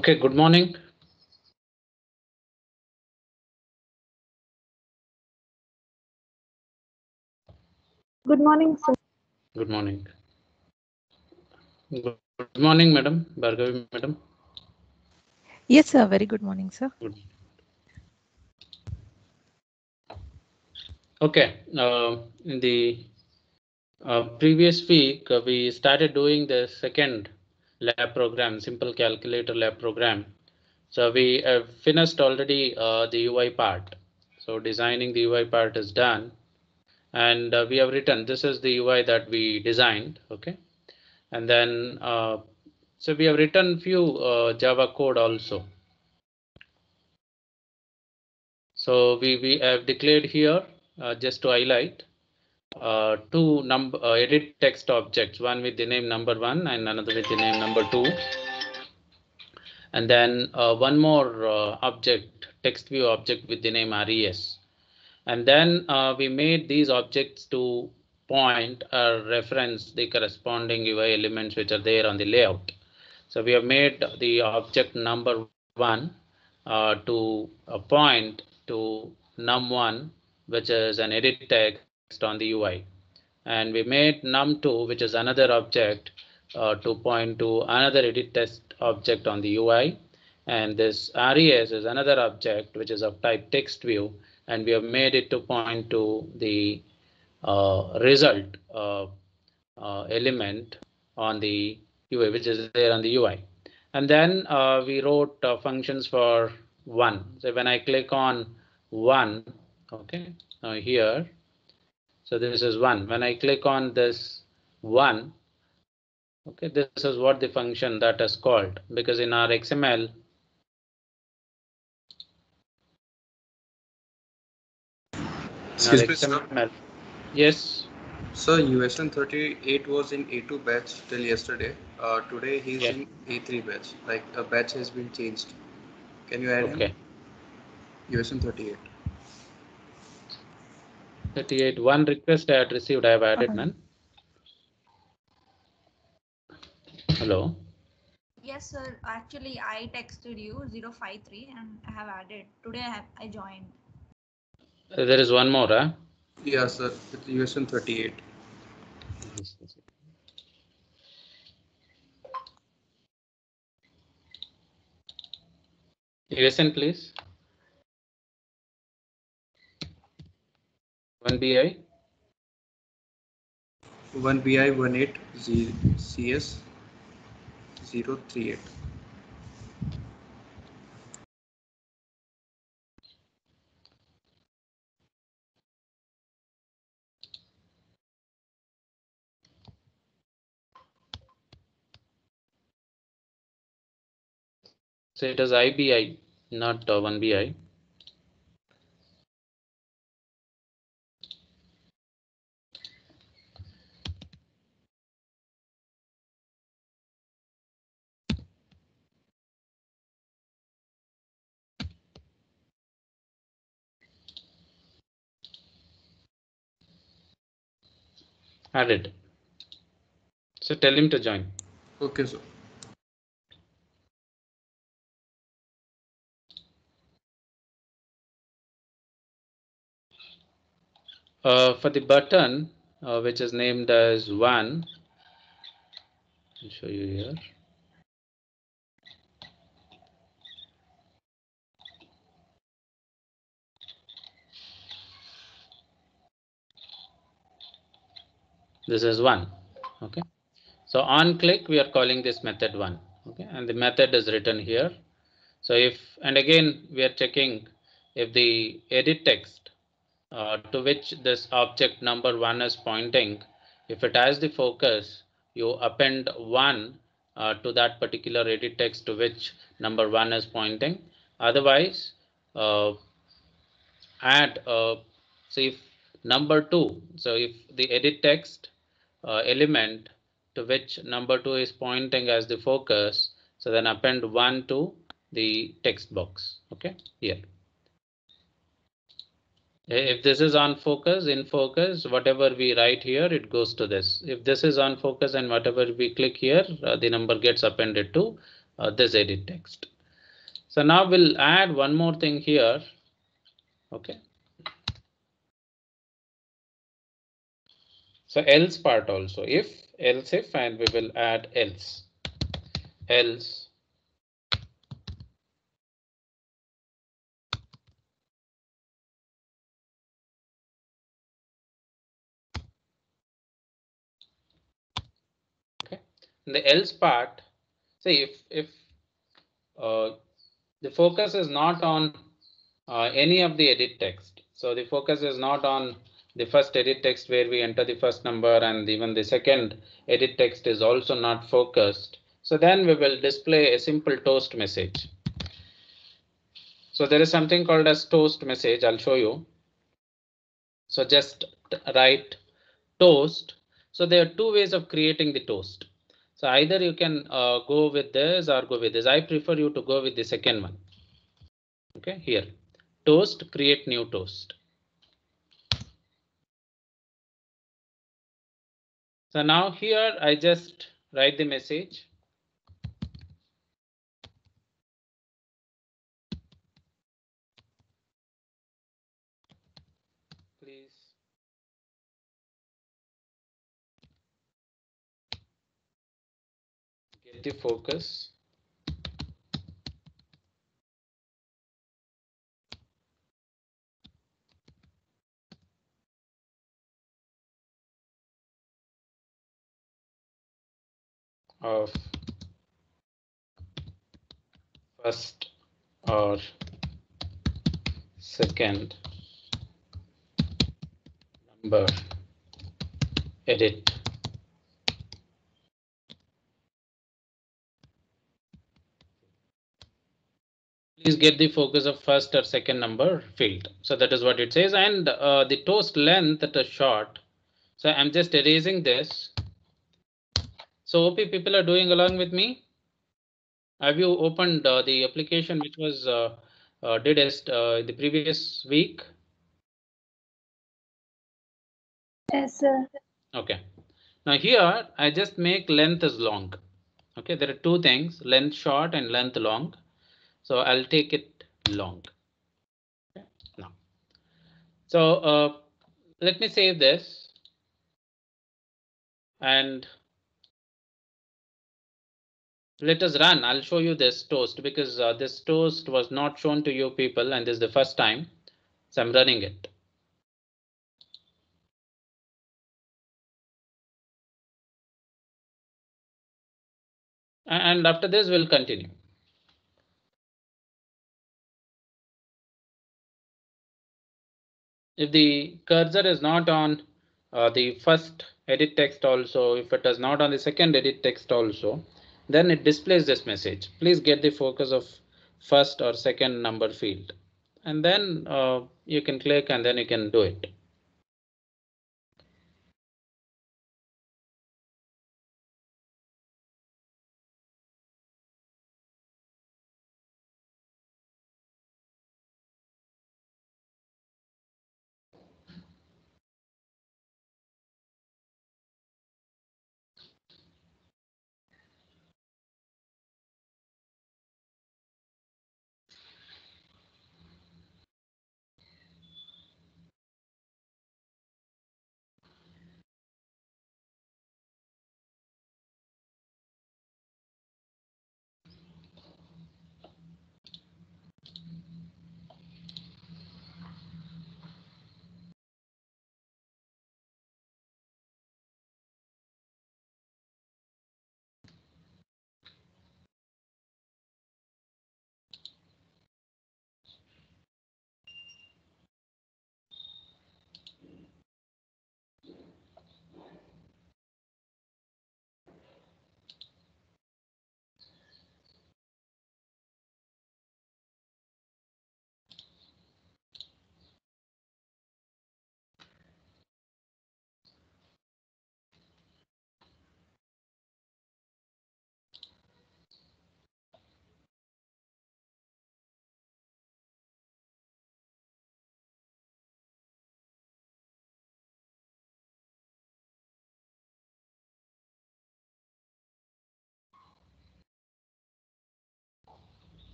Okay, good morning. Good morning, sir. Good morning. Good good morning, madam. Bhargavi, madam. Yes, sir. Very good morning, sir. Good. Okay, uh, in the uh, previous week, uh, we started doing the second lab program, simple calculator lab program. So we have finished already uh, the UI part. So designing the UI part is done. And uh, we have written, this is the UI that we designed, okay? And then, uh, so we have written few Java code also. So we, we have declared here, uh, just to highlight, uh, two number uh, edit text objects, one with the name number one and another with the name number two. And then uh, one more uh, object, text view object with the name res. And then uh, we made these objects to point or reference the corresponding UI elements which are there on the layout. So we have made the object number one uh, to a point to num1, which is an edit text on the UI. And we made num2, which is another object uh, to point to another edit text object on the UI. And this res is another object, which is of type text view. And we have made it to point to the uh, result uh, uh, element on the UI, which is there on the UI. And then uh, we wrote uh, functions for one. So when I click on one, okay, now here, so this is one. When I click on this one, okay, this is what the function that is called because in our XML, Excuse me, sir. Yes, Sir, USN 38 was in A2 batch till yesterday. Uh, today he's Yeah. in A3 batch. Like a batch has been changed. Can you add okay. him? USN 38. 38, one request I had received, I have added Uh-huh. none. Hello, Yes, sir. Actually, I texted you 053 and I have added. Today I have I joined. Uh, there is one more, huh? Yeah, sir. It's USN 38. USN, please. One BI. One BI one eight zero CS zero three eight. So it is IBI, not uh, 1BI. Added. So tell him to join. Okay, sir. Uh, for the button, uh, which is named as one, I'll show you here. This is one. Okay. So on click, we are calling this method one. Okay. And the method is written here. So if, and again, we are checking if the edit text uh, to which this object number one is pointing, if it has the focus, you append one uh, to that particular edit text to which number one is pointing. Otherwise, uh, add, uh, so if number two, so if the edit text uh, element to which number two is pointing as the focus, so then append one to the text box, okay, here. If this is on focus, in focus, whatever we write here, it goes to this. If this is on focus and whatever we click here, uh, the number gets appended to uh, this edit text. So now we'll add one more thing here. Okay. So else part also. If else if and we will add else. Else. Okay. In the else part see if if uh, the focus is not on uh, any of the edit text. So the focus is not on the first edit text where we enter the first number and even the second edit text is also not focused. So then we will display a simple toast message. So there is something called as toast message. I'll show you. So just write toast. So there are two ways of creating the toast. So either you can uh, go with this or go with this. I prefer you to go with the second one. Okay, here toast, create new toast. So now here I just write the message. Please. Get the focus. Of first or second number edit. Please get the focus of first or second number field. So that is what it says. And uh, the toast length that is short. So i'm just erasing this so OP people are doing along with me. Have you opened uh, the application which was uh, uh, did uh, the previous week? Yes, sir. Okay. Now here I just make length as long. Okay, there are two things, length short and length long. So I'll take it long. Okay. Now, so uh, let me save this. And let us run. I'll show you this toast because uh, this toast was not shown to you people and this is the first time. So I'm running it. And after this, we'll continue. If the cursor is not on uh, the first edit text also, if it is not on the second edit text also, then it displays this message. Please get the focus of first or second number field. And then uh, you can click and then you can do it.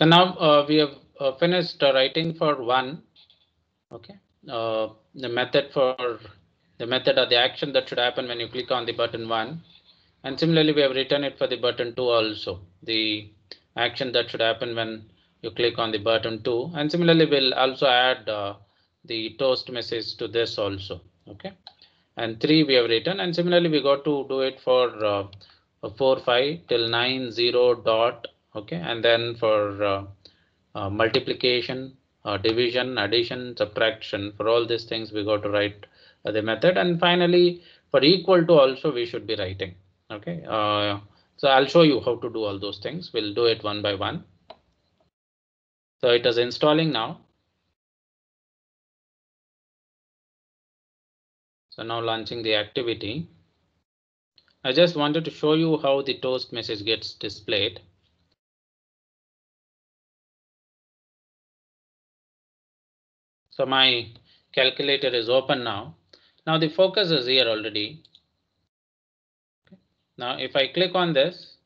So now uh, we have uh, finished writing for one. Okay, uh, the method for the method or the action that should happen when you click on the button one. And similarly, we have written it for the button two also. The action that should happen when you click on the button two. And similarly, we'll also add uh, the toast message to this also. Okay, and three we have written. And similarly, we got to do it for uh, four, five till nine, zero dot. Okay, and then for uh, uh, multiplication, uh, division, addition, subtraction. For all these things, we got to write the method. And finally, for equal to also we should be writing. Okay, so I'll show you how to do all those things. We'll do it one by one. So it is installing now. So now launching the activity. I just wanted to show you how the toast message gets displayed. So my calculator is open now. Now the focus is here already. Now if I click on this,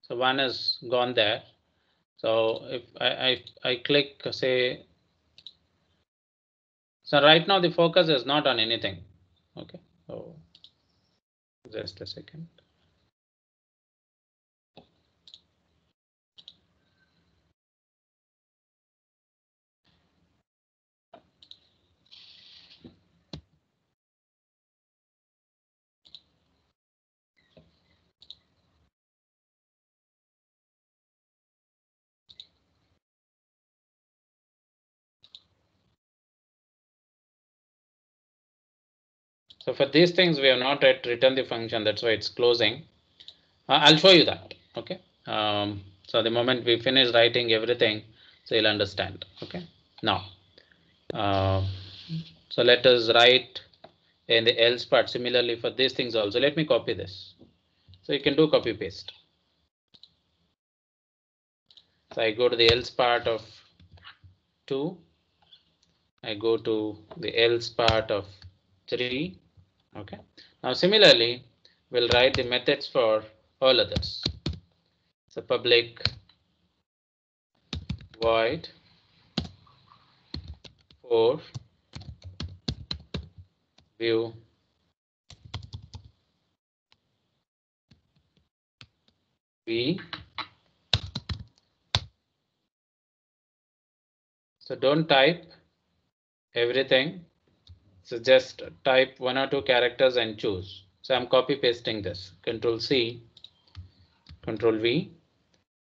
so one is gone there. So if I, I, I click say, so right now the focus is not on anything. Okay, so just a second. So for these things, we have not yet written the function. That's why it's closing. Uh, I'll show you that. OK, um, so the moment we finish writing everything, so you'll understand. OK, now. Uh, so let us write in the else part similarly for these things also. Let me copy this. So you can do copy paste. So I go to the else part of 2. I go to the else part of 3. Okay. Now similarly, we'll write the methods for all others. So public void for view v so don't type everything so just type one or two characters and choose. So I'm copy pasting this. Control C, Control V.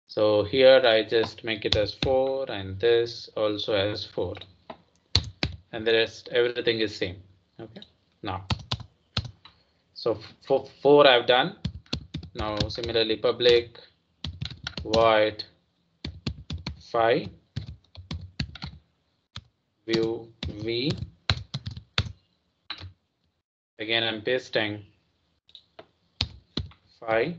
So here I just make it as 4 and this also as 4. And the rest everything is same. Okay. Now. So for 4 I've done. Now similarly public void 5 view v Again, I'm pasting phi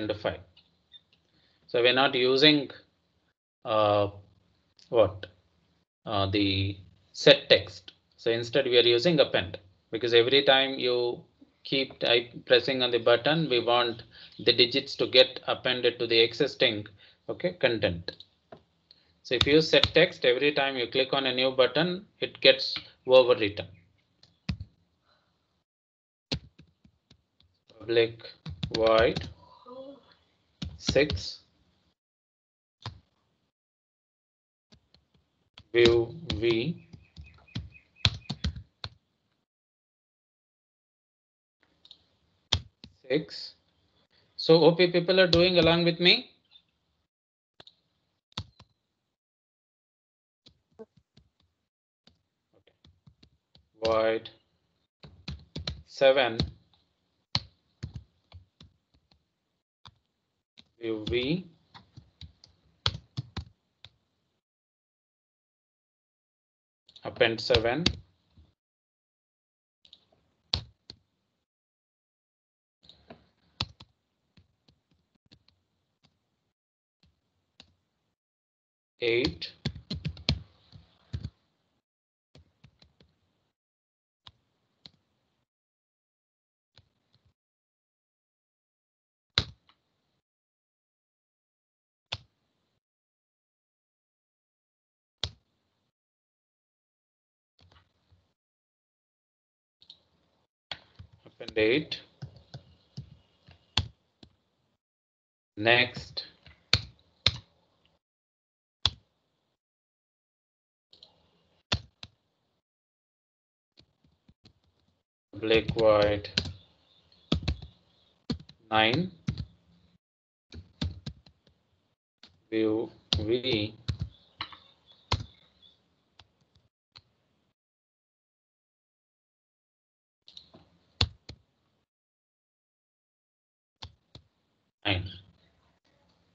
append phi. So we're not using uh, what uh, the set text. So instead we are using append because every time you keep pressing on the button, we want the digits to get appended to the existing okay content. So if you set text, every time you click on a new button, it gets overwritten. Public void 6 view v six. So OP people are doing along with me. void 7 v append 7 8 Eight. next. Black white 9 view v.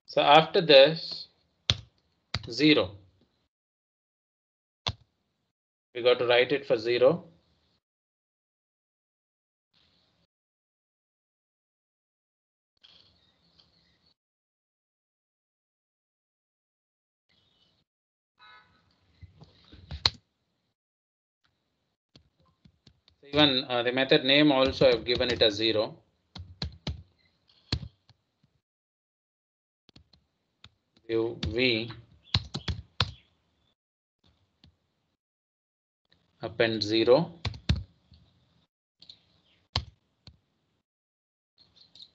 So after this, 0. We got to write it for 0. even uh, the method name also I've given it as 0. give v. Append 0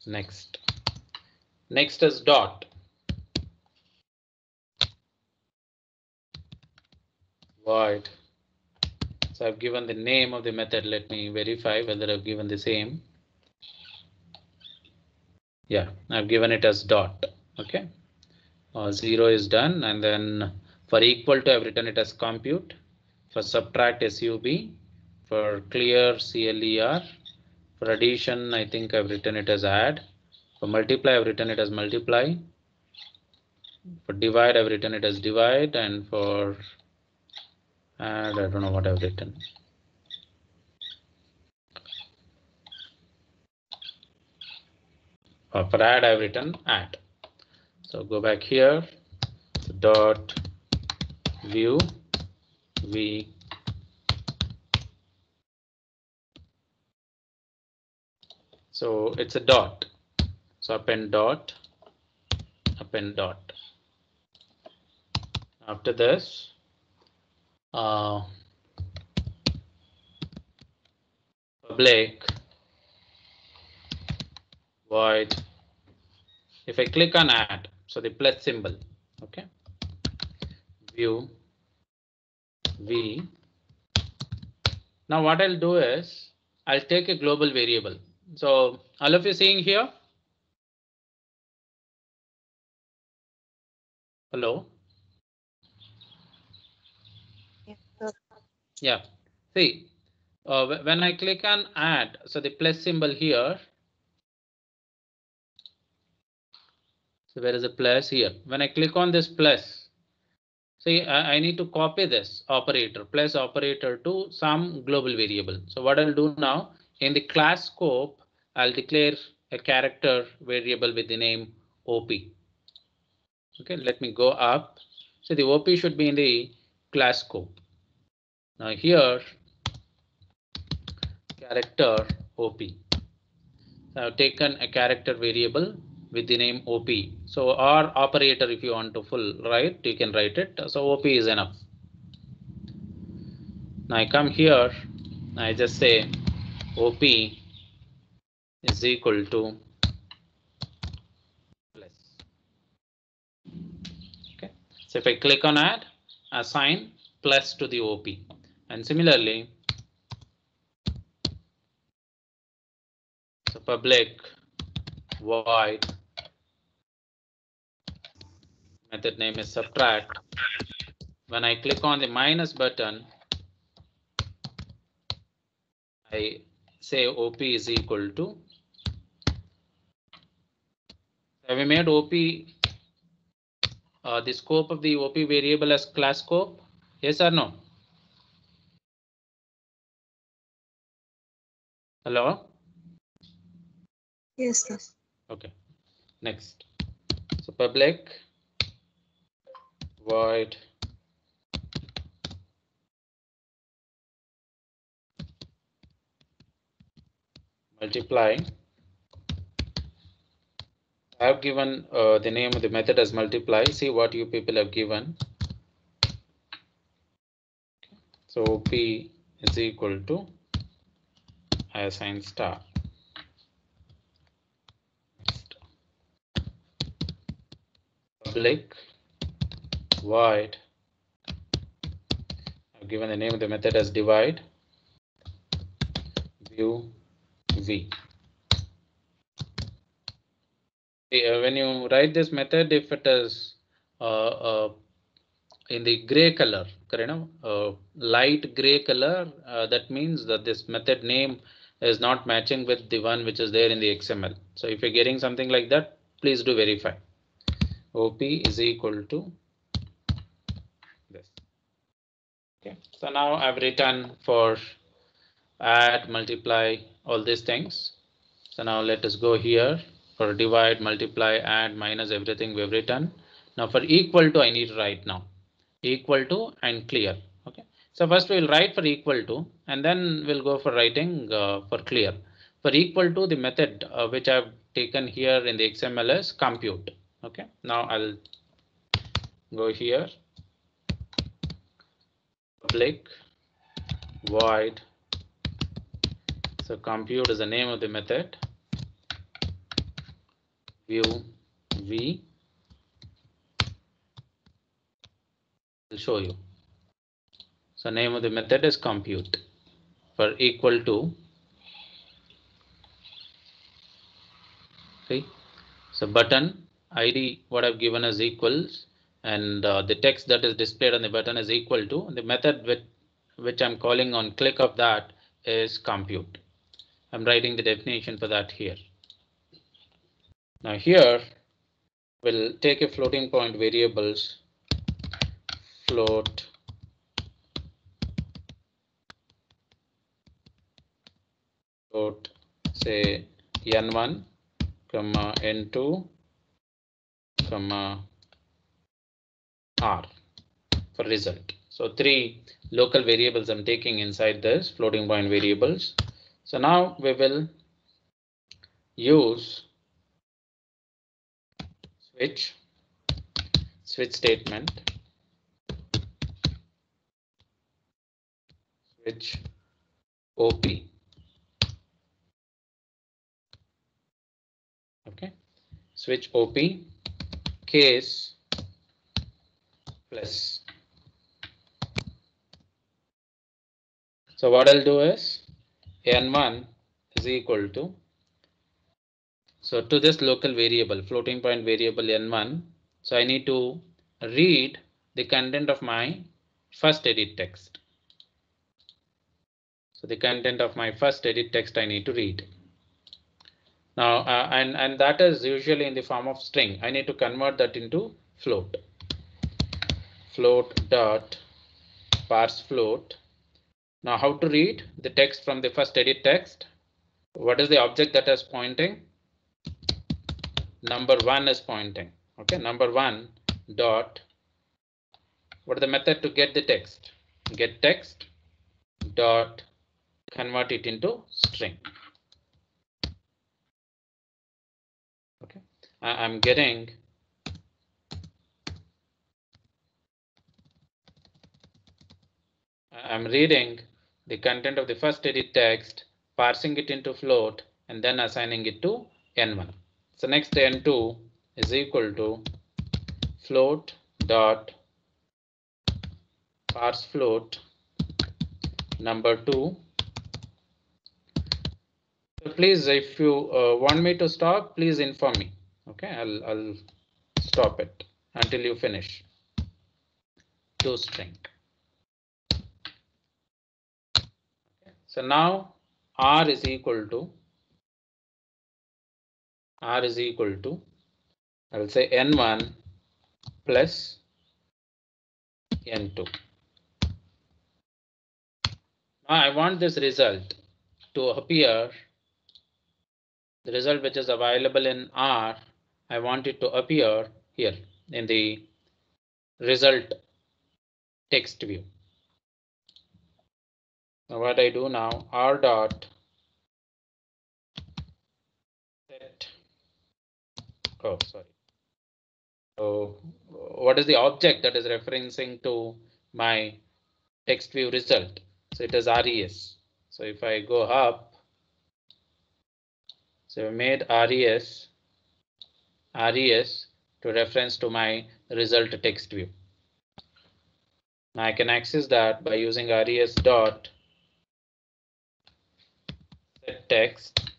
next. Next is dot. Void. So I've given the name of the method. Let me verify whether I've given the same. Yeah I've given it as dot. Okay. Uh, zero is done and then for equal to I've written it as compute. For subtract sub. For clear cler. For addition I think I've written it as add. For multiply I've written it as multiply. For divide I've written it as divide and for add I don't know what I've written. Uh, for add, I've written add. So go back here. Dot view v so it's a dot. So append dot append dot. After this, uh, public void if I click on add so the plus symbol okay? View v. Now what I'll do is I'll take a global variable. So all of you seeing here? Hello? Yeah, see, uh, when I click on add, so the plus symbol here. So where is the plus here? When I click on this plus, see, I, I need to copy this operator, plus operator to some global variable. So what I'll do now in the class scope, I'll declare a character variable with the name OP. Okay, let me go up. So the OP should be in the class scope. Now here, character OP. So I've taken a character variable with the name OP. So our operator, if you want to full write, you can write it. So OP is enough. Now I come here, I just say OP is equal to plus. Okay. So if I click on add, assign plus to the OP. And similarly, so public void method name is subtract. When I click on the minus button, I say OP is equal to. Have we made OP uh, the scope of the OP variable as class scope? Yes or no? Hello? Yes, sir. Okay, next. So public void. I have given uh, the name of the method as multiply. See what you people have given. So P is equal to I assign star. Public void. I've given the name of the method as divide view v. Uh, when you write this method, if it is uh, uh, in the gray color? Uh, light gray color, uh, that means that this method name is not matching with the one which is there in the XML. So if you're getting something like that, please do verify. OP is equal to this. Okay, so now I've written for add, multiply, all these things. So now let us go here for divide, multiply, add, minus everything we've written. Now for equal to, I need to write now equal to and clear. Okay, so first we'll write for equal to and then we'll go for writing uh, for clear. For equal to the method uh, which I've taken here in the XML is compute. Okay, now I'll go here public void. So compute is the name of the method view v I'll show you. So name of the method is compute for equal to. Okay, so button ID what I've given as equals and uh, the text that is displayed on the button is equal to the method with which I'm calling on click of that is compute. I'm writing the definition for that here. Now here we'll take a floating point variables float float say n1 comma n2 comma r for result. So three local variables I'm taking inside this floating point variables. So now we will use switch switch statement switch OP. Okay, switch OP case plus. So what I'll do is n1 is equal to so to this local variable floating point variable n1 so I need to read the content of my first edit text. So the content of my first edit text I need to read. Now, uh, and, and that is usually in the form of string. I need to convert that into float. Float dot parse float. Now, how to read the text from the first edit text? What is the object that is pointing? Number one is pointing. Okay, number one dot. What is the method to get the text? Get text dot convert it into string. Okay, I am getting I'm reading the content of the first edit text, parsing it into float, and then assigning it to n1. So next n2 is equal to float dot parse float number two so please, if you uh, want me to stop, please inform me. Okay, I'll, I'll stop it until you finish. To string. Okay. So now R is equal to R is equal to I will say N1 plus N2. Now I want this result to appear the result which is available in R, I want it to appear here in the result text view. Now what I do now, R dot set. Oh, sorry. So what is the object that is referencing to my text view result? So it is res. So if I go up so I made res, res to reference to my result text view. Now I can access that by using res dot text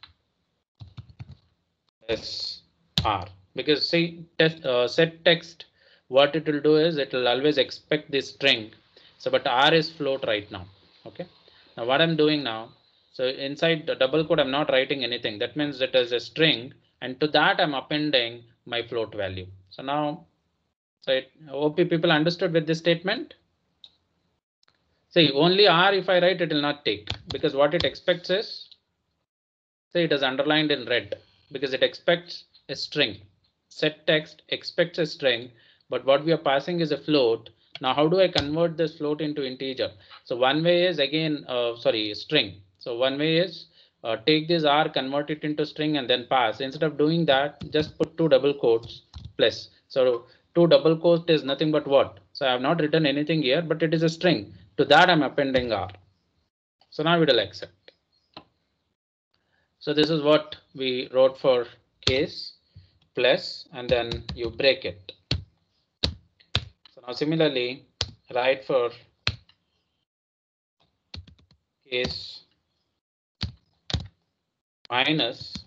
sr because see test, uh, set text what it will do is it will always expect this string. So but r is float right now okay? Now what i'm doing now so inside the double quote i'm not writing anything. That means it is a string and to that i'm appending my float value. So now so it, OP people understood with this statement. See only r if i write it will not take. Because what it expects is say it is underlined in red because it expects a string. Set text expects a string but what we are passing is a float. Now how do i convert this float into integer? So one way is again uh, sorry string. So one way is uh, take this r convert it into string and then pass. Instead of doing that just put two double quotes plus. So two double quotes is nothing but what? So i have not written anything here but it is a string. To that i'm appending r. So now it will accept so this is what we wrote for case plus and then you break it. So now similarly write for case minus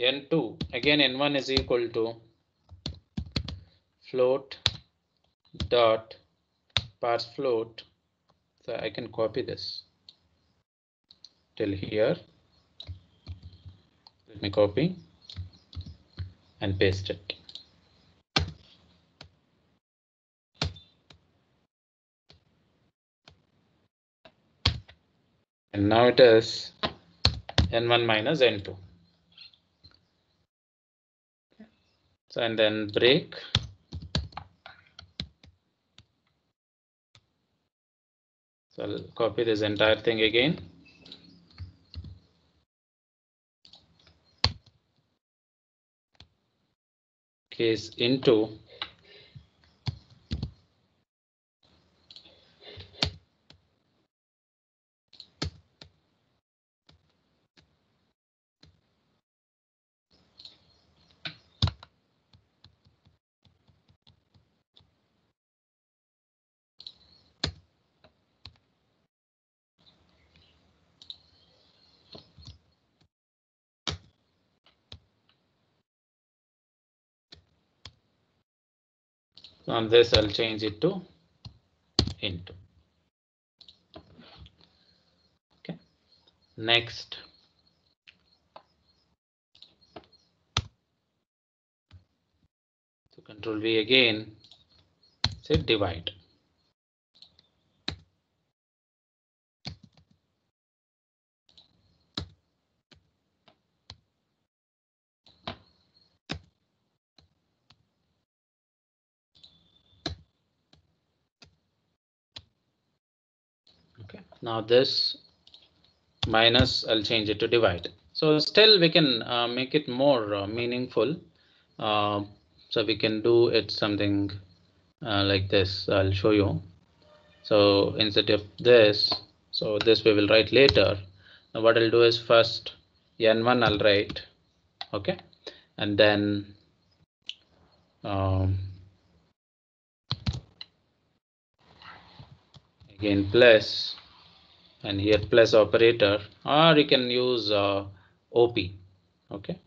n2 again n1 is equal to float dot parse float. So I can copy this till here. Let me copy and paste it. And now it is n1 minus n2 so and then break So I'll copy this entire thing again. Case into on this I'll change it to into. Okay. Next. So control V again, say divide. Okay, now this minus I'll change it to divide. So still we can uh, make it more uh, meaningful. Uh, so we can do it something uh, like this. I'll show you. So instead of this, so this we will write later. Now what I'll do is first n1 I'll write, okay, and then um, again plus and here plus operator or you can use uh, op okay?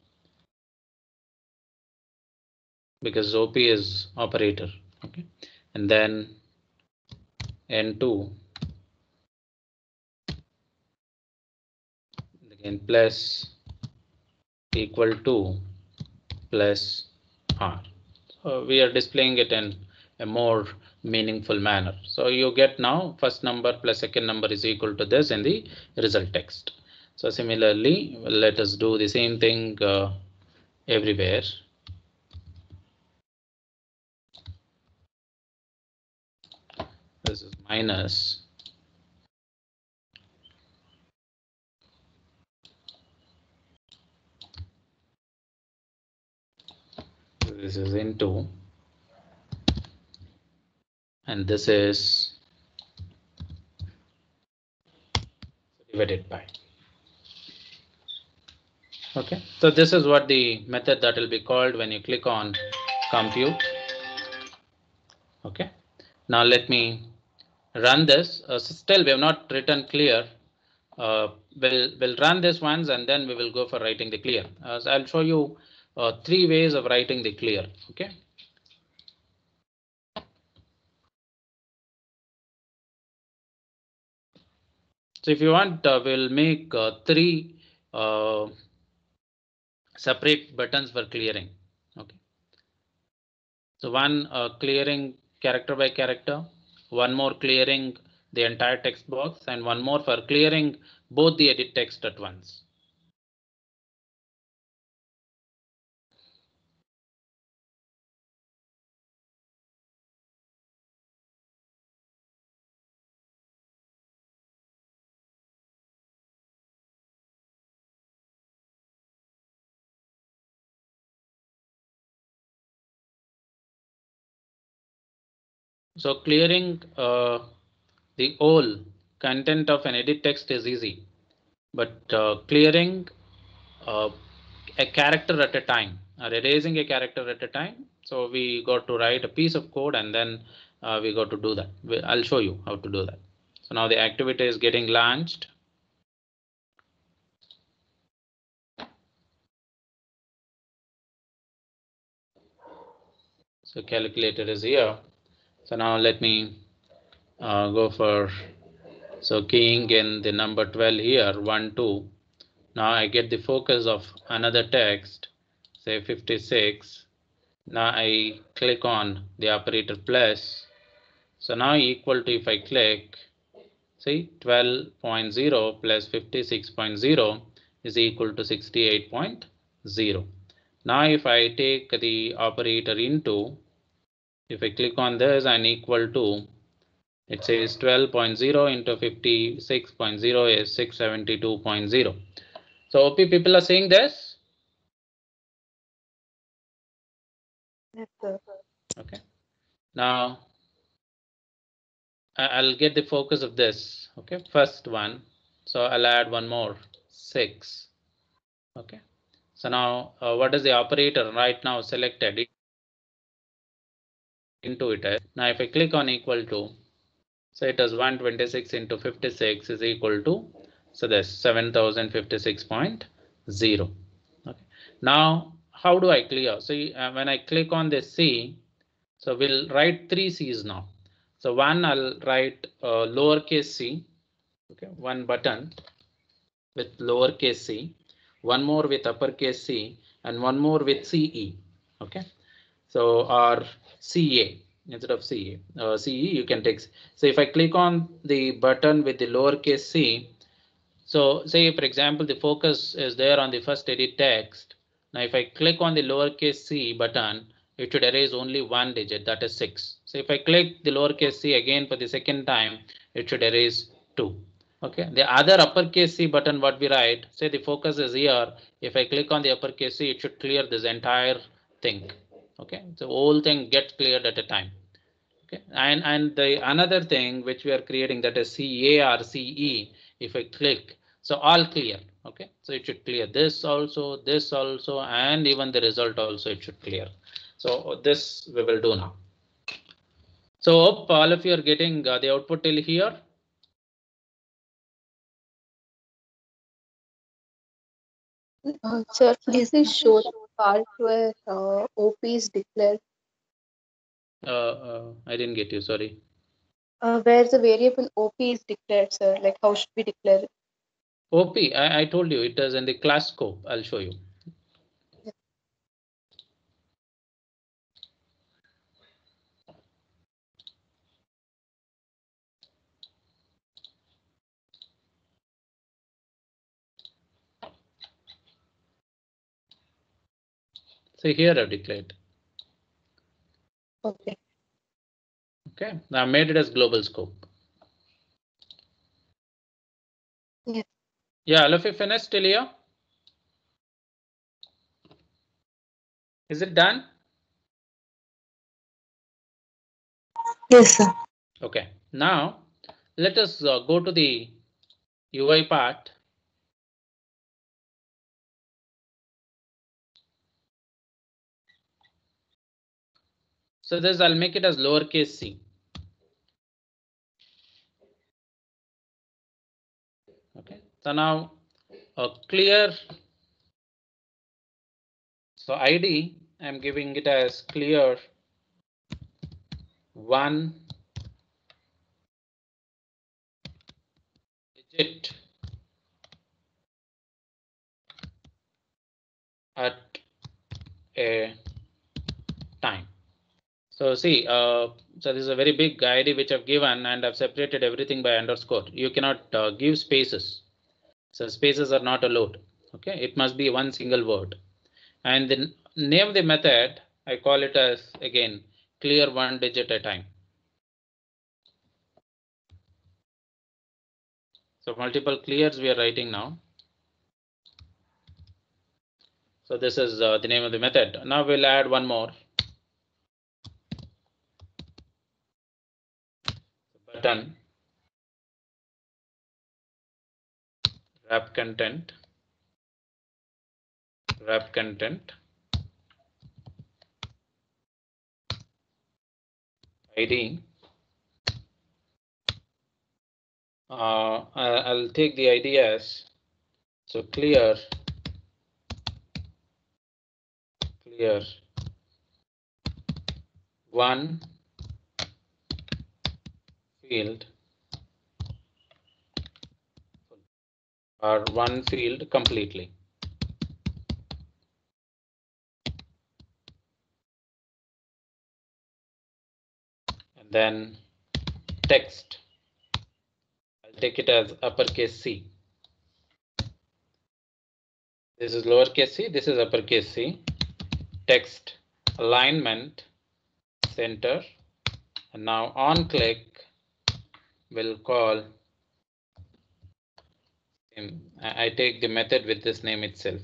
Because op is operator okay? And then n2 again plus equal to plus r. So we are displaying it in a more meaningful manner. So you get now first number plus second number is equal to this in the result text. So similarly, let us do the same thing uh, everywhere. This is minus. This is into and this is divided by. Okay, so this is what the method that will be called when you click on compute. Okay, now let me run this. Uh, still, we have not written clear. Uh, we'll, we'll run this once and then we will go for writing the clear. Uh, so I'll show you uh, three ways of writing the clear. Okay, So if you want, uh, we'll make uh, three uh, separate buttons for clearing. Okay. So one uh, clearing character by character, one more clearing the entire text box, and one more for clearing both the edit text at once. So clearing uh, the whole content of an edit text is easy, but uh, clearing uh, a character at a time or erasing a character at a time. So we got to write a piece of code and then uh, we got to do that. I'll show you how to do that. So now the activity is getting launched. So calculator is here. So now let me uh, go for so keying in the number 12 here 1 2. Now I get the focus of another text say 56. Now I click on the operator plus. So now equal to if I click see 12.0 plus 56.0 is equal to 68.0. Now if I take the operator into if I click on this and equal to it says 12.0 into 56.0 is 672.0. So OP people are saying this. Yes, sir. Okay. Now I'll get the focus of this. Okay, first one. So I'll add one more six. Okay. So now uh, what is the operator right now selected? Into it. Now if I click on equal to, so it is 126 into 56 is equal to, so that's 7056.0. Okay. Now how do I clear? So uh, when I click on this C, so we'll write three C's now. So one I'll write uh, lowercase c, okay, one button with lowercase c, one more with uppercase c, and one more with CE. Okay, so our CA instead of CA. Uh, CE you can take. So if I click on the button with the lowercase c, so say for example the focus is there on the first edit text. Now if I click on the lowercase c button, it should erase only one digit that is 6. So if I click the lowercase c again for the second time, it should erase 2. Okay, the other uppercase c button what we write, say the focus is here. If I click on the uppercase c, it should clear this entire thing. Okay, so whole thing gets cleared at a time. Okay, and and the another thing which we are creating that is CA or CE. If I click, so all clear. Okay, so it should clear this also, this also, and even the result also it should clear. So this we will do now. So hope all of you are getting uh, the output till here. Uh, sir, please show the part where uh, OP is declared, Uh, uh, I didn't get you. Sorry. uh, where the variable OP is declared, sir. Like how should we declare it? OP. I, I told you it is in the class scope. I'll show you. So here I've declared. Okay. Okay, now I made it as global scope. Yeah, of you finished till here? Is it done? Yes, sir. Okay, now let us uh, go to the UI part. So this I'll make it as lowercase c. Okay, so now a clear. So ID, I'm giving it as clear one digit at a. So see, uh, so this is a very big ID which I've given and I've separated everything by underscore. You cannot uh, give spaces. So spaces are not allowed. Okay, it must be one single word. And the name the method, I call it as again, clear one digit at a time. So multiple clears we are writing now. So this is uh, the name of the method. Now we'll add one more. Button. Wrap content. Wrap content. ID. Uh, I'll take the ID as so clear clear one field or one field completely. And then text. I'll take it as uppercase C. This is lowercase c, this is uppercase c. Text alignment center and now on click will call I take the method with this name itself.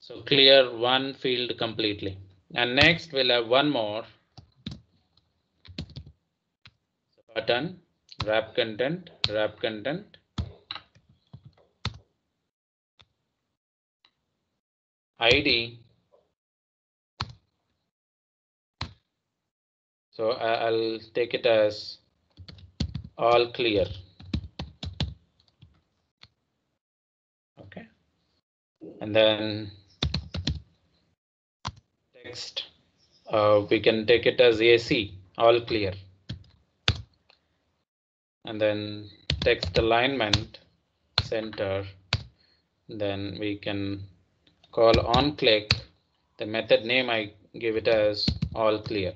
So clear one field completely. And next we'll have one more button, wrap content, wrap content. ID. So I'll take it as all clear. Okay. And then text, uh, we can take it as AC, all clear. And then text alignment center. Then we can call on click. The method name I give it as all clear.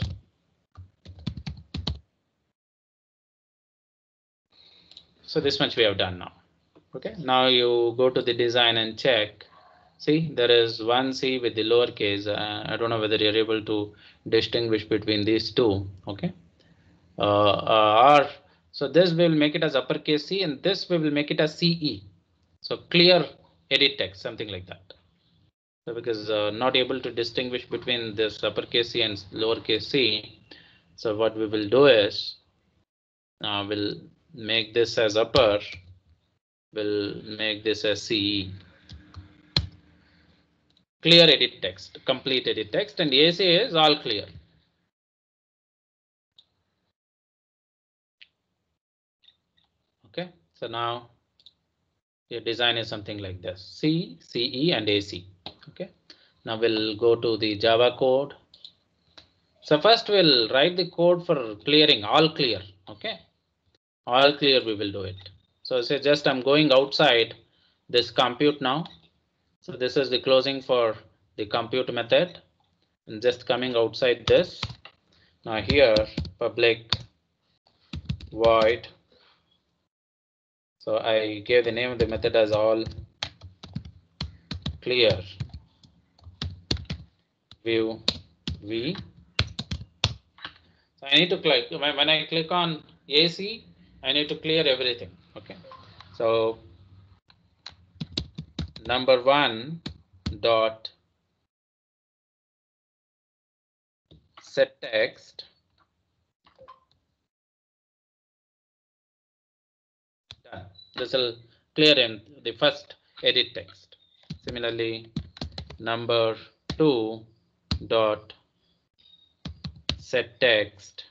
So this much we have done now. Okay, now you go to the design and check. See, there is one C with the lowercase. Uh, I don't know whether you're able to distinguish between these two. Okay, uh, uh, so this we will make it as uppercase C, and this we will make it as CE. So clear edit text, something like that. So because uh, not able to distinguish between this uppercase C and lowercase c. So what we will do is uh, we'll make this as upper, we'll make this as CE. Clear edit text, complete edit text, and AC is all clear. Okay, so now your design is something like this C, CE, and AC. Okay, now we'll go to the Java code. So first we'll write the code for clearing all clear. Okay, all clear we will do it. So say just I'm going outside this compute now. So this is the closing for the compute method and just coming outside this. Now here public void. So I gave the name of the method as all clear view v. So I need to click when I click on AC, I need to clear everything. Okay, so number one dot set text. This will clear in the first edit text. Similarly, number two dot set text.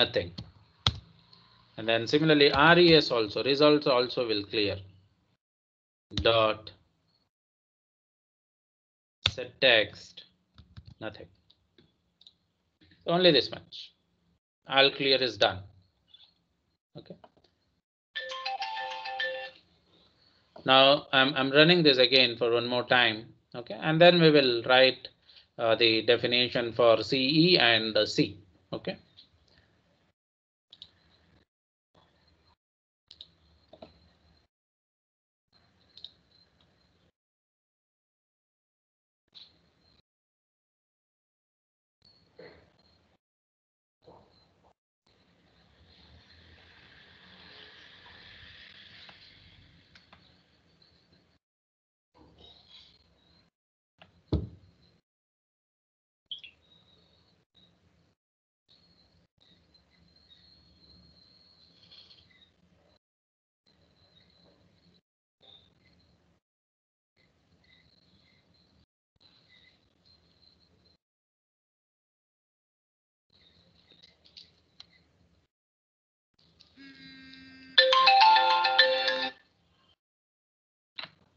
Nothing. And then similarly, RES also results also will clear. Dot set text. Nothing. Only this much. All clear is done. Okay. Now I'm, I'm running this again for one more time. Okay, and then we will write uh, the definition for CE and uh, C. Okay.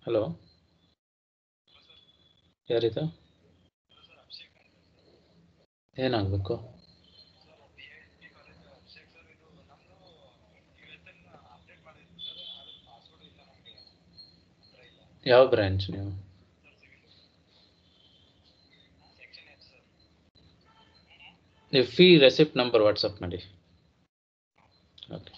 Hello? ಯಾರಿದು? ಏನಾಗಬೇಕು? ಯಾವ branch ನೀವು? ನೀವು fee receipt number WhatsApp ಮಾಡಿ. Okay.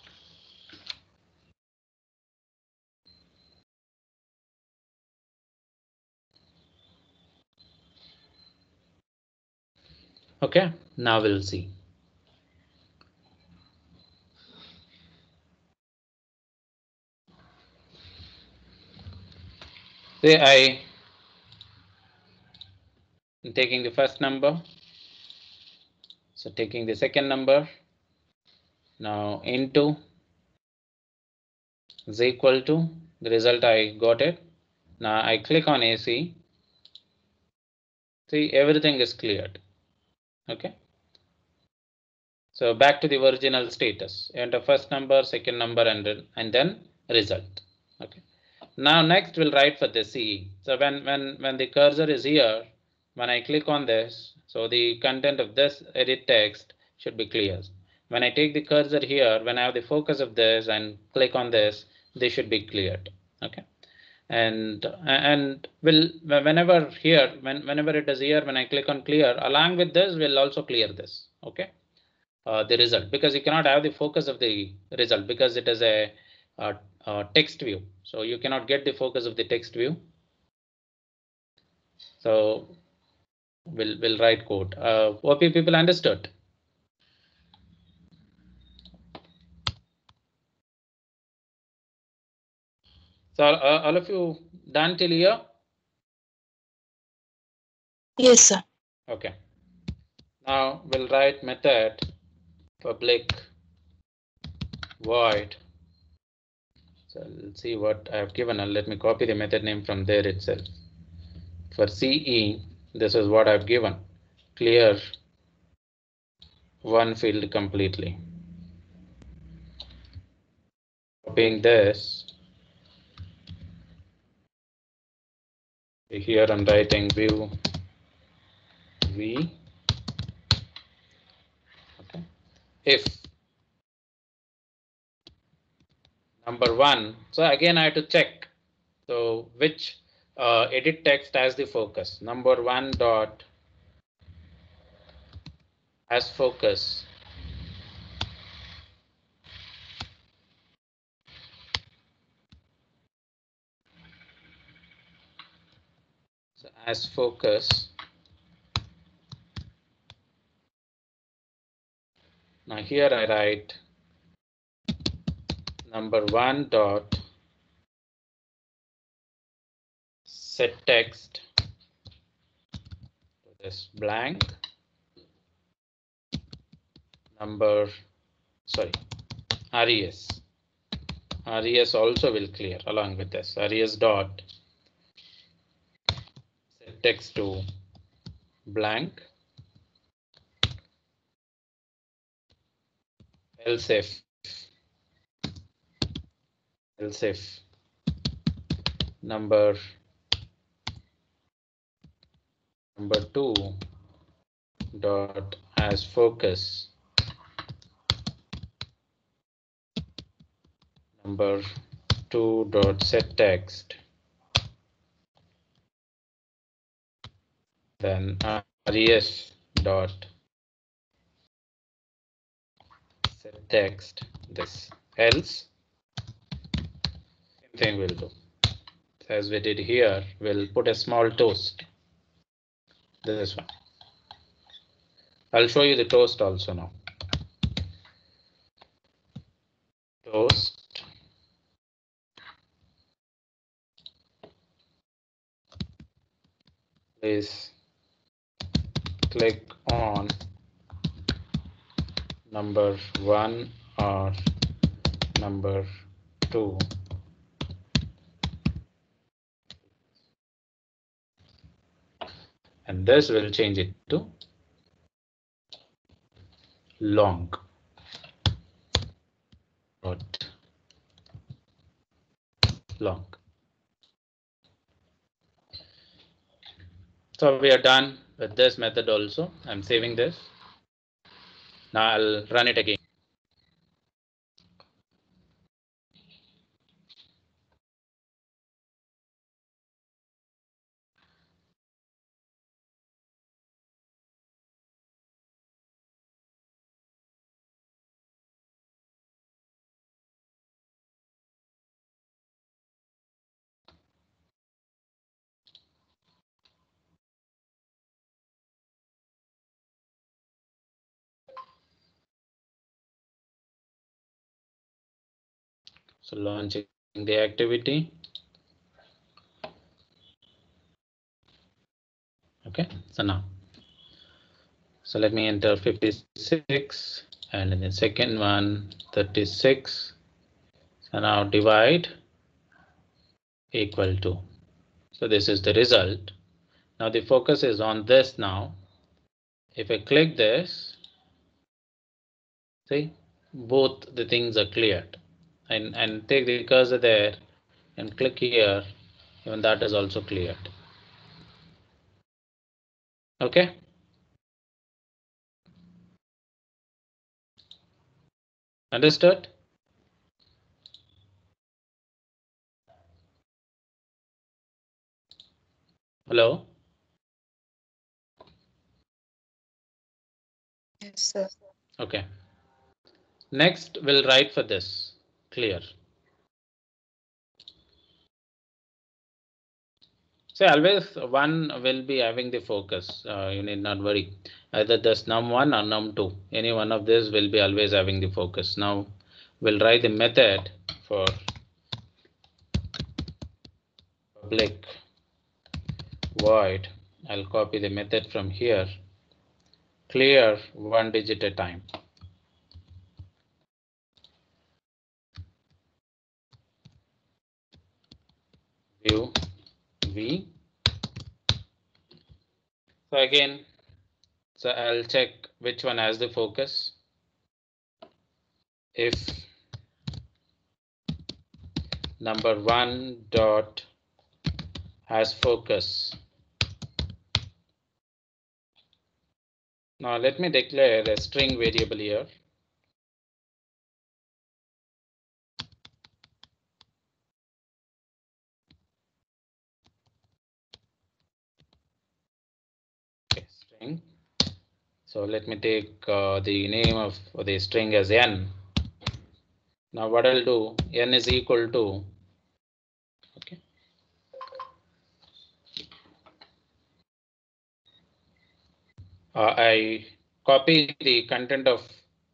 Okay, now we'll see. Say I am taking the first number. So taking the second number. Now into is equal to the result I got it. Now I click on AC. See everything is cleared. Okay. So back to the original status. Enter first number, second number, and then and then result. Okay. Now next we'll write for the CE. So when when when the cursor is here, when I click on this, so the content of this edit text should be clear. When I take the cursor here, when I have the focus of this and click on this, they should be cleared. Okay and and will whenever here when whenever it is here when i click on clear along with this we'll also clear this okay? Uh, the result because you cannot have the focus of the result because it is a, a, a text view. So you cannot get the focus of the text view. So we'll we'll write code. Uh op people understood So uh, all of you done till here? Yes, sir. Okay. Now we'll write method public void. So let's see what I have given. And let me copy the method name from there itself. For CE, this is what I've given. Clear one field completely. Copying this here I'm writing view v. Okay. If number one so again I have to check. So which uh, edit text has the focus? Number one dot has focus So as focus. Now here I write number one dot set text this blank number sorry, res. res also will clear along with this. res dot text to blank. Else if else if number number two dot as focus. Number two dot set text then res dot set text this else same thing will do as we did here we'll put a small toast this one I'll show you the toast also now. Toast. Please click on number one or number two. And this will change it to long dot long. So we are done with this method also. I'm saving this. Now I'll run it again. So launching the activity. Okay, so now. So let me enter 56 and in the second one 36. So now divide equal to. So this is the result. Now the focus is on this now. If I click this, see both the things are cleared and, and take the cursor there and click here, even that is also cleared. Okay. Understood? Hello? Yes, sir. Okay. Next, we'll write for this. Clear. So always one will be having the focus. Uh, you need not worry. Either this num1 or num2. Any one of this will be always having the focus. Now we'll write the method for public void. I'll copy the method from here. Clear one digit at a time. View v. So again, so I'll check which one has the focus. If number one dot has focus. Now let me declare a string variable here. Okay, So let me take uh, the name of the string as n. Now what I'll do, n is equal to, okay. Uh, I copy the content of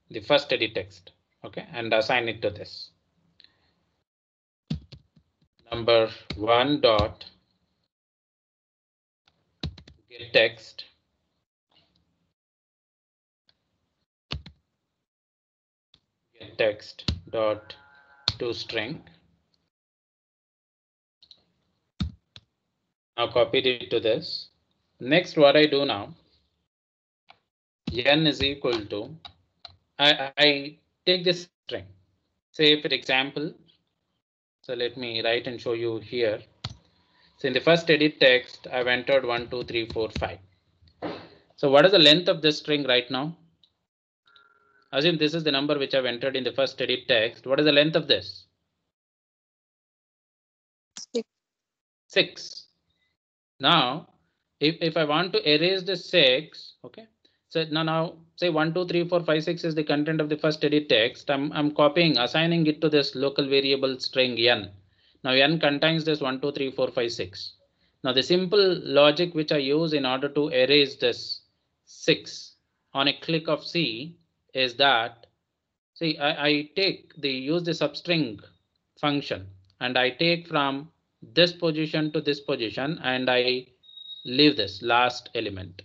the first edit text, okay, and assign it to this. Number one dot get text text dot to string. Now copied it to this. Next, what I do now, n is equal to, I, I take this string. Say for example, so let me write and show you here. So in the first edit text, I've entered 1, 2, 3, 4, 5. So what is the length of this string right now? Assume this is the number which I've entered in the first edit text. What is the length of this? Six. 6. Now, if, if I want to erase the 6, okay. So now, now say 1, 2, 3, 4, 5, 6 is the content of the first edit text. I'm, I'm copying, assigning it to this local variable string n. Now n contains this 1, 2, 3, 4, 5, 6. Now the simple logic which I use in order to erase this 6 on a click of C is that, see, I, I take the use the substring function and I take from this position to this position and I leave this last element.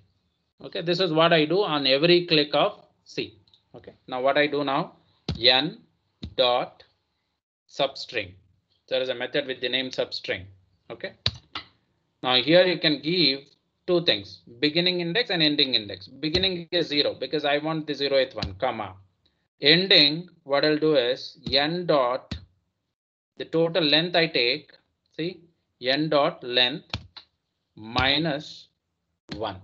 Okay, this is what I do on every click of C. Okay, now what I do now, n dot substring. There is a method with the name substring. Okay, now here you can give two things, beginning index and ending index. Beginning is zero because I want the zeroth one, comma. Ending, what I'll do is n dot the total length I take, see, n dot length minus 1.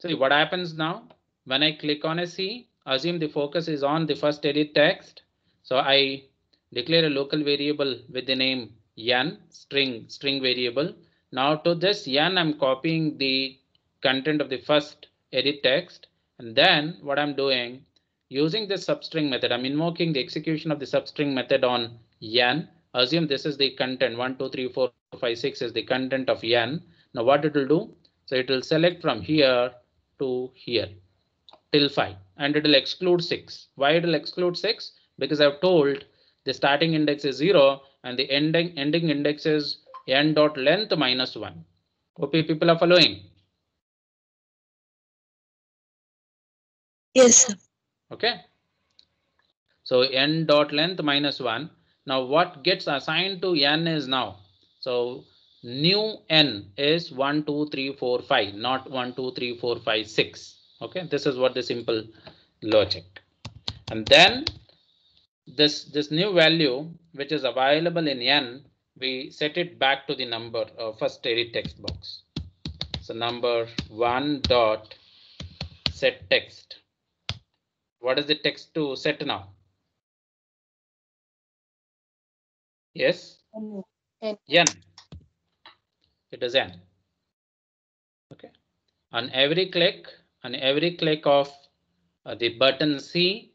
See what happens now when I click on a C, assume the focus is on the first edit text. So I declare a local variable with the name n string string variable. Now to this n, I'm copying the content of the first edit text. And then what I'm doing using this substring method, I'm invoking the execution of the substring method on n. Assume this is the content 1, 2, 3, 4, 5, 6 is the content of n. Now what it will do? So it will select from here to here till 5 and it will exclude 6. Why it will exclude 6? Because I've told the starting index is 0 and the ending ending index is n dot length minus 1. Hope people are following. Yes, sir. Okay. So n dot length minus 1. Now what gets assigned to n is now. So new n is 1, 2, 3, 4, 5, not 1, 2, 3, 4, 5, 6. Okay, this is what the simple logic. And then this, this new value, which is available in n, we set it back to the number uh, first edit text box. So number 1 dot set text. What is the text to set now? Yes, N. N. n. It is n. Okay. On every click, on every click of uh, the button C,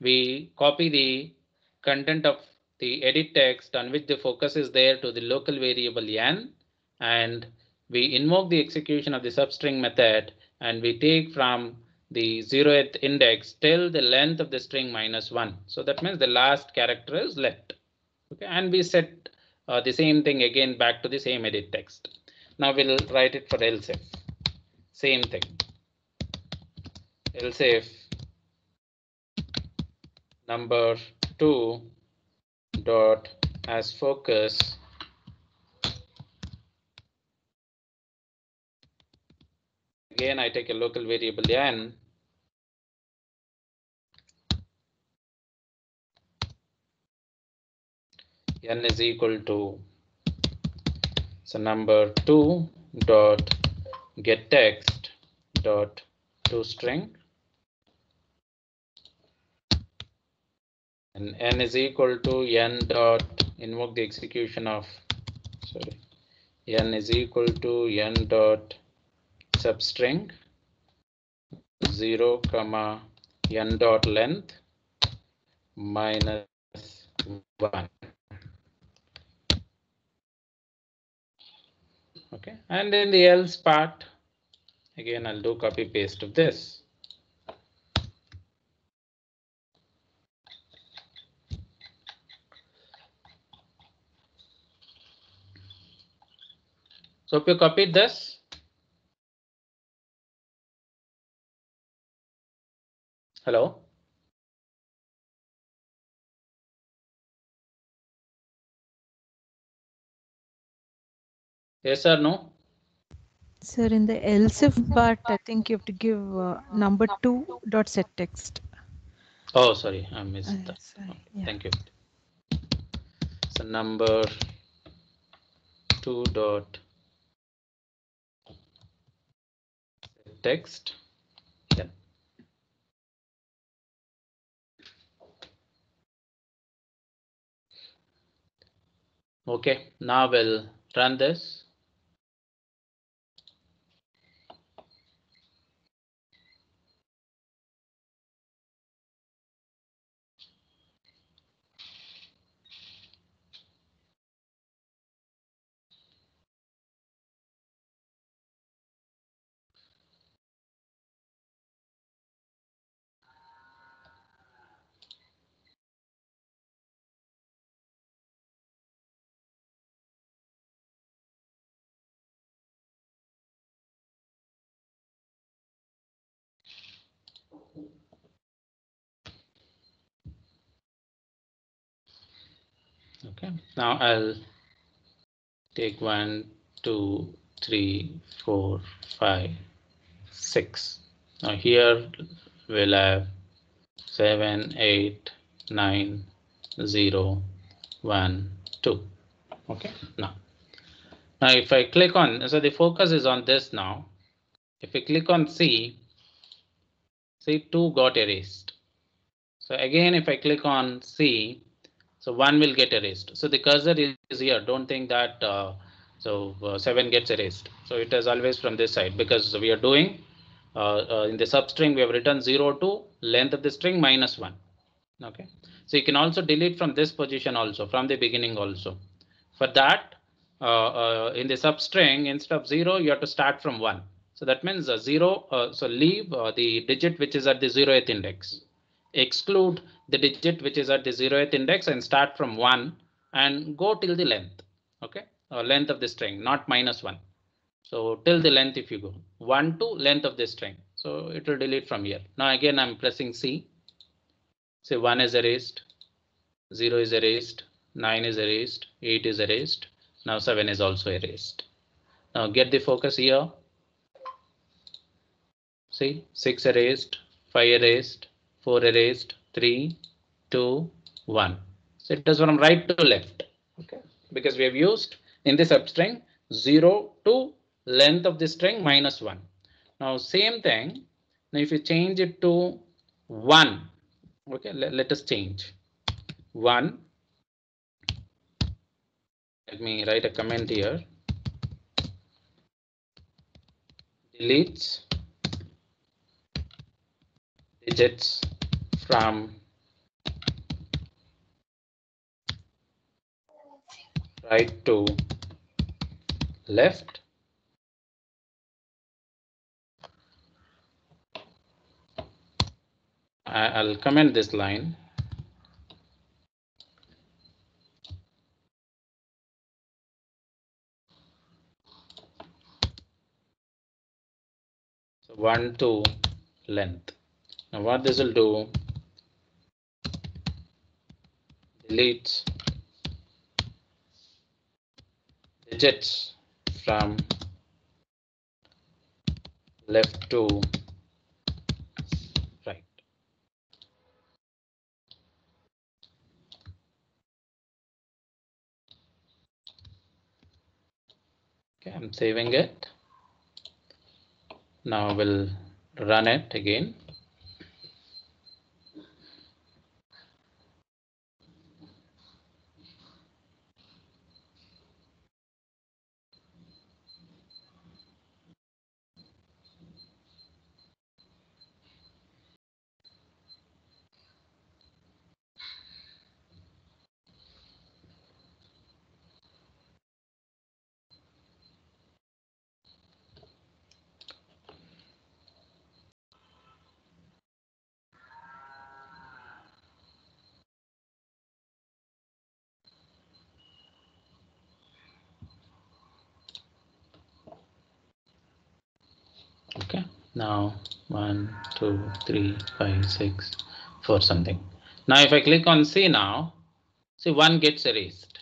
we copy the content of the edit text on which the focus is there to the local variable n, and we invoke the execution of the substring method, and we take from the zeroth index till the length of the string minus one. So that means the last character is left. Okay, and we set uh, the same thing again back to the same edit text. Now we'll write it for else if. Same thing. Else if number two dot as focus. Again I take a local variable n. N is equal to so number two dot get text dot to string and n is equal to n dot invoke the execution of sorry n is equal to n dot substring 0 comma n dot length minus 1 okay. And in the else part again i'll do copy paste of this so if you copied this Hello? Yes or no? Sir, in the else if part, I think you have to give uh, number two dot set text. Oh, sorry, I Uh, missed that. sorry, Okay, yeah. Thank you. So number two dot text. Yeah. Okay, now we'll run this. Okay, now I'll take one, two, three, four, five, six. Now here we'll have seven, eight, nine, zero, one, two. Okay, now. Now if I click on, so the focus is on this now. If I click on C, see two got erased. So again, if I click on C, so one will get erased. So the cursor is here. Don't think that uh, so uh, seven gets erased. So it is always from this side because we are doing uh, uh, in the substring we have written zero to length of the string minus one. Okay. So you can also delete from this position also from the beginning also. For that, uh, uh, in the substring instead of zero, you have to start from one. So that means zero. So leave the digit which is at the zeroth index exclude the digit which is at the zeroth index and start from one and go till the length. Okay, or length of the string, not minus one. So till the length if you go one to length of the string. So it will delete from here. Now again I'm pressing C. Say one is erased, zero is erased, nine is erased, eight is erased. Now seven is also erased. Now get the focus here. See six erased, five erased, 4 erased, 3, 2, 1. So it is from right to left, okay? Because we have used in the substring 0 to length of the string minus 1. Now same thing, now if you change it to 1, okay, let, let us change 1. Let me write a comment here. Deletes from right to left. I'll comment this line. So one to length. Now what this will do, delete digits from left to right. Okay, I'm saving it. Now we'll run it again. Now one, two, three, five, six, four something. Now if I click on C now, see one gets erased.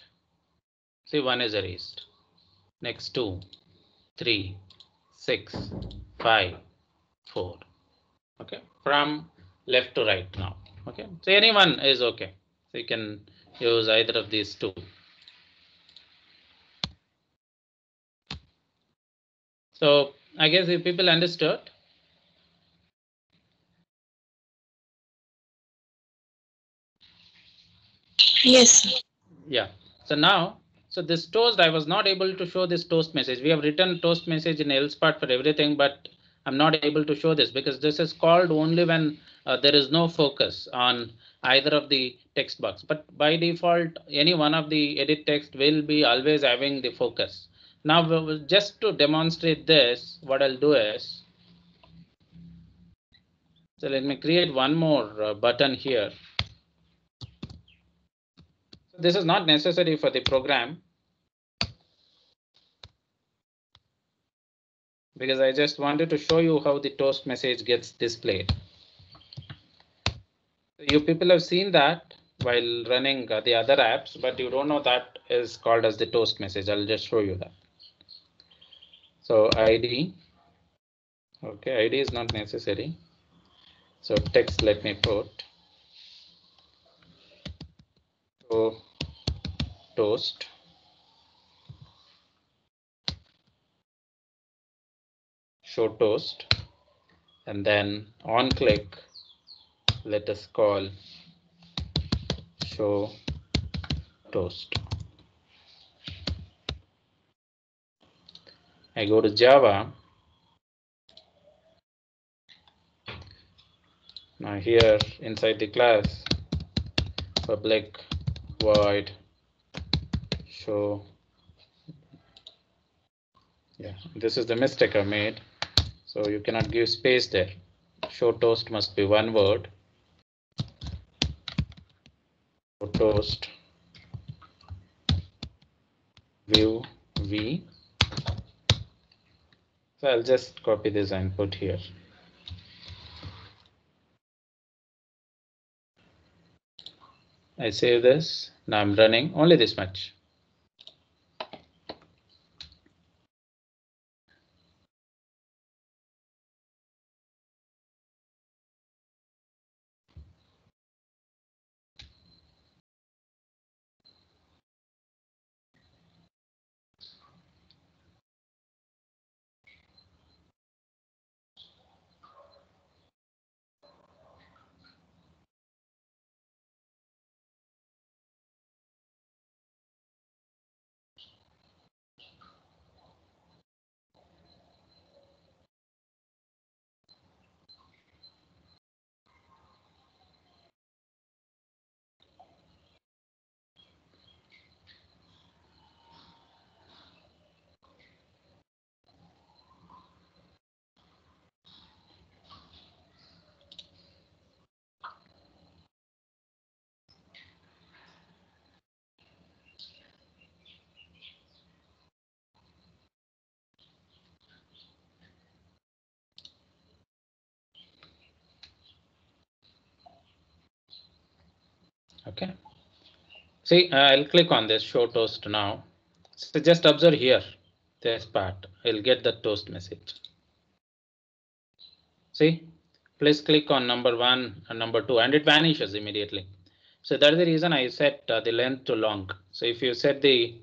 See one is erased. Next two, three, six, five, four. Okay, from left to right now. Okay, so anyone is okay. So you can use either of these two. So I guess if people understood. Yes. Yeah. So now, so this toast, I was not able to show this toast message. We have written toast message in else part for everything, but I'm not able to show this because this is called only when uh, there is no focus on either of the text box. But by default, any one of the edit text will be always having the focus. Now, just to demonstrate this, what I'll do is, so let me create one more uh, button here. This is not necessary for the program. Because I just wanted to show you how the toast message gets displayed. You people have seen that while running uh, the other apps, but you don't know that is called as the toast message. I'll just show you that. So ID. Okay, ID is not necessary. So text, let me put. So toast. Show toast. And then on click, let us call show toast. I go to Java. Now here inside the class, public void show. Yeah, this is the mistake I made. So you cannot give space there. Show toast must be one word. Show toast view v so I'll just copy this and put here. I save this. Now I'm running only this much. See, uh, I'll click on this show toast now. So just observe here, this part. I'll get the toast message. See, please click on number one and number two, and it vanishes immediately. So that's the reason I set uh, the length to long. So if you set the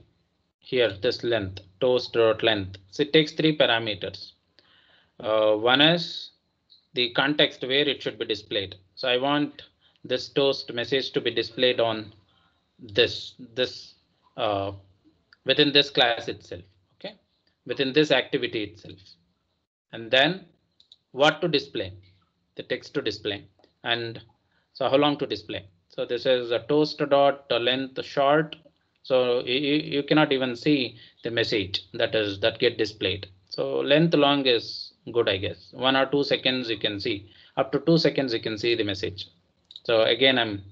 here this length toast dot length, so it takes three parameters. Uh, one is the context where it should be displayed. So I want this toast message to be displayed on this this uh, within this class itself okay? Within this activity itself. And then what to display? The text to display. And so how long to display? So this is a toast dot length short. So you, you cannot even see the message that is that get displayed. So length long is good i guess. One or two seconds you can see. Up to two seconds you can see the message. So again, I'm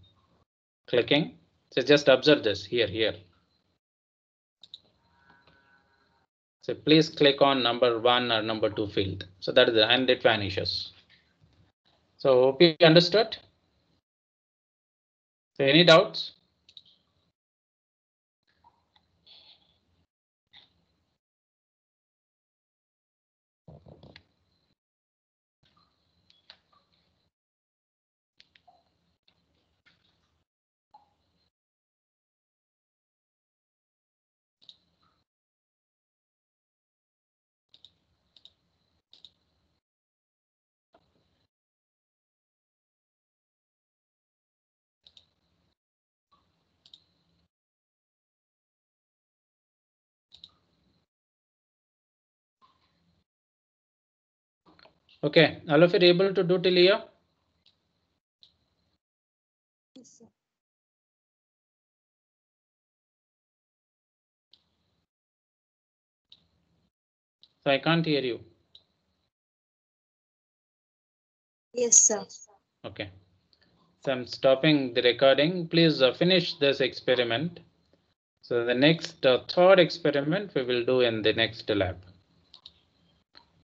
clicking. So just observe this here, here. So please click on number one or number two field. So that is the and it vanishes. So hope you understood. So any doubts? Okay, all of you are able to do till here? Yes, sir. So I can't hear you. Yes, sir. Okay. So I'm stopping the recording. Please uh, finish this experiment. So the next uh, third experiment we will do in the next lab.